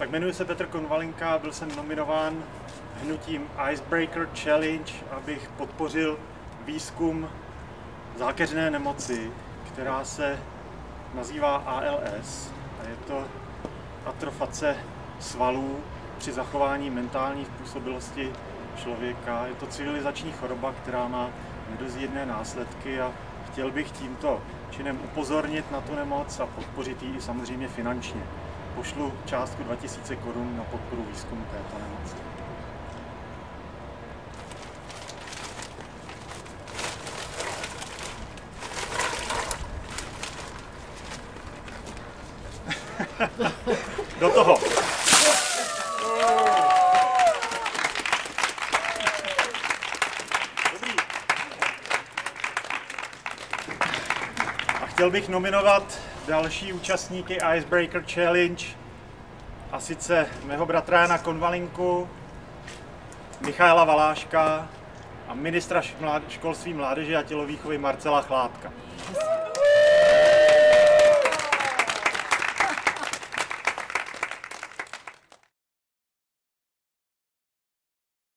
Tak jmenuji se Petr Konvalinka, byl jsem nominován hnutím Icebreaker Challenge, abych podpořil výzkum zákeřné nemoci, která se nazývá ALS a je to atroface svalů při zachování mentální způsobilosti člověka. Je to civilizační choroba, která má nedozírné následky a chtěl bych tímto činem upozornit na tu nemoc a podpořit ji samozřejmě finančně. Pošlu částku 2000 korun na podporu výzkumu této nemoci. Do toho. Dobrý. A chtěl bych nominovat další účastníky Icebreaker Challenge, a sice mého bratra Jana Konvalinku, Michaela Valáška a ministra školství, mládeže a tělovýchovy Marcela Chládka.